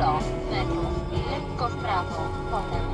100 metrów, lekko w prawo, potem